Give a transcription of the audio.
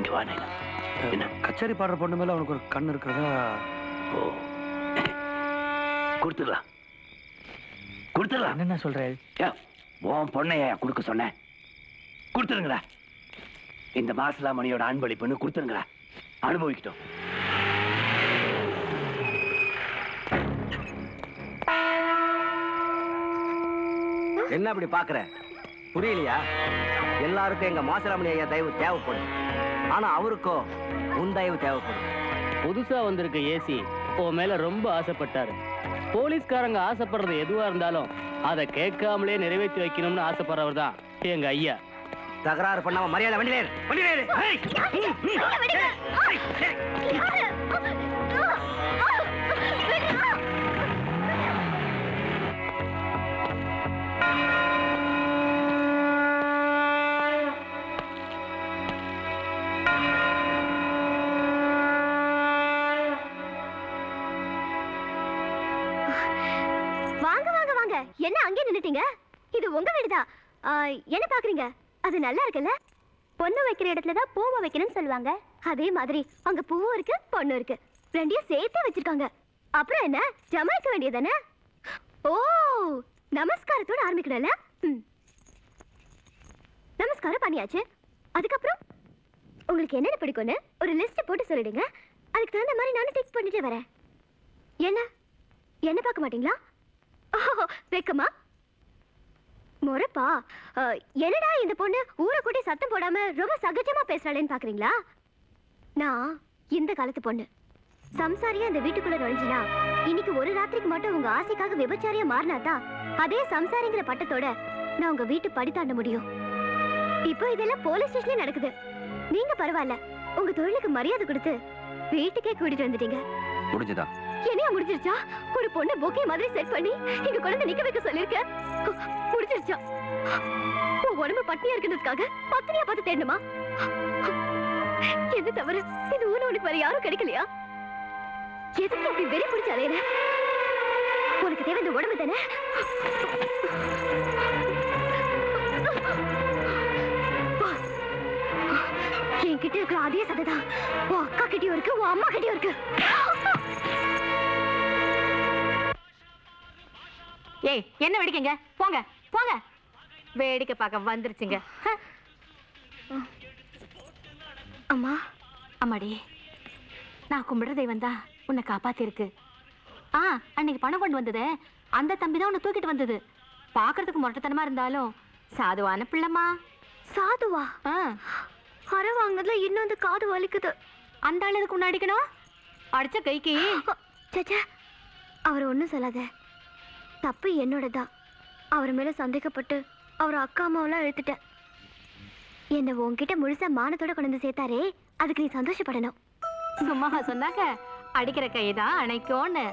இங்க வா நைனா. என்ன? கச்சேரி பாடுற பொண்ணு மேல அவனுக்கு ஒரு கண் இருக்கிறதா? ஓ. கொடுத்துடலாம். கொடுத்துடலாம். என்னென்ன சொல்றேன் உன் பொண்ணைய கொடுக்க சொன்னேன் கொடுத்துருங்களா இந்த மாசிலாமணியோட அன்பளிப்புன்னு கொடுத்துருங்களா அனுபவிக்கட்டும். என்ன அப்படி பாக்குற புரியலையா? எல்லாருக்கும் எங்க மாசராமணி ஐயா தயவு தேவைப்படும். ஆனா அவருக்கோ உன் தயவு தேவைப்படும். புதுசா வந்திருக்க ஏசி உன் மேல ரொம்ப ஆசைப்பட்டாரு. போலீஸ்காரங்க ஆசைப்படுறது எதுவா இருந்தாலும் அதை கேட்காமலே நிறைவேற்றி வைக்கணும்னு ஆசைப்படுறவர் தான் எங்க ஐயா. தகராறு பண்ணாம மரியாதை வண்டியிலே இரு. என்ன அங்கே நின்னுட்டீங்க? இது உங்க வீடுதான் என்ன பாக்குறீங்க? அது நல்லா இருக்குல்ல? பொண்ணு வைக்கிற இடத்துல தான் பூவை வைக்கணும்னு சொல்லுவாங்க. அதே மாதிரி அங்க பூவும் இருக்கு பொண்ணு இருக்கு. ரெண்டையும் சேர்த்தே வச்சிருக்காங்க. அப்புறம் என்ன? ஜமாய்க்க வேண்டியதானே ஓ நமஸ்காரத்தோட ஆரம்பிக்கணும்ல? நமஸ்காரம் பண்ணியாச்சு. அதுக்கப்புறம் உங்களுக்கு என்னென்ன பிடிக்கும்னு ஒரு லிஸ்ட் போட்டு சொல்லிடுங்க. அதுக்கு தகுந்த மாதிரி நானும் டிக் பண்ணிட்டு வரேன். என்ன? என்ன பார்க்க மாட்டீங்களா? வெக்கமா? முறைப்பா அஹ், என்னடா இந்த பொண்ணு ஊரை கூட்டி சத்தம் போடாம ரொம்ப சகஜமா பேசுறாளேன்னு பாக்குறீங்களா? நான் இந்த காலத்து பொண்ணு. சம்சாரியா இந்த வீட்டுக்குள்ள நுழைஞ்சினா இன்னைக்கு ஒரு ராத்திரிக்கு மட்டும் உங்க ஆசைக்காக விபச்சாரியா மாறினாதான் அதே சம்சாரிங்கிற பட்டத்தோட நான் உங்க வீட்டு படி தாண்ட முடியும். இப்போ இதெல்லாம் போலீஸ் ஸ்டேஷன்ல நடக்குது. நீங்க பரவாயில்ல உங்க தொழிலுக்கு மரியாதை கொடுத்து வீட்டுக்கே கூட்டிட்டு வந்துட்டீங்க. முடிஞ்சுதா? என்னையா முடிஞ்சிருச்சா? ஒரு பொண்ணு பொக்கே மாதிரி செட் பண்ணி இங்க குழந்தை நிக்க வைக்க சொல்லிருக்க? முடிஞ்சிருச்சா? உன் உடம்பு பட்டினியா இருக்கிறதுக்காக பத்தினியா பார்த்து தேடணுமா? என்ன தவறு இந்த ஊர்ல உனக்கு வேற யாரும் கிடைக்கலையா? எதுக்கு அப்படி வெறி பிடிச்ச உனக்கு தேவை இந்த உடம்பு தானே? என்கிட்ட இருக்கிற அதே சதைதான். உன் அக்கா கிட்டயும் இருக்கு உன் அம்மா கிட்டயும் இருக்கு. ஏய் என்ன வேடிக்கைங்க? போங்க போங்க. வேடிக்கை பார்க்க வந்துருச்சுங்க. அம்மா அம்மாடி நான் கும்பிடுற தெய்வம் தான் உன்னை காப்பாத்திருக்கு ஆ அன்னைக்கு பணம் கொண்டு வந்ததே. அந்த தம்பி தான் உன்னை தூக்கிட்டு வந்தது. பார்க்கறதுக்கு முரட்டத்தனமா இருந்தாலும் சாதுவான பிள்ளைமா சாதுவா? அற வாங்கினதுல இன்னும் அந்த காது வலிக்குது. அந்த ஆள் எதுக்கு உன்னை அடிக்கணும் அடிச்ச கைக்கு. சேச்சே அவர் ஒன்றும் சொல்லாத. தப்பு என்னோடதான் அவர் மேல சந்தேகப்பட்டு அவர் அக்கா அம்மாவெல்லாம் இழுத்துட்டேன் என்னை உன்கிட்ட முழுசா மானத்தோட கொண்டு வந்து சேர்த்தாரே அதுக்கு நீ சந்தோஷப்படணும். சும்மா சொன்னாங்க அடிக்கிற கை தான் அணைக்கும்னு.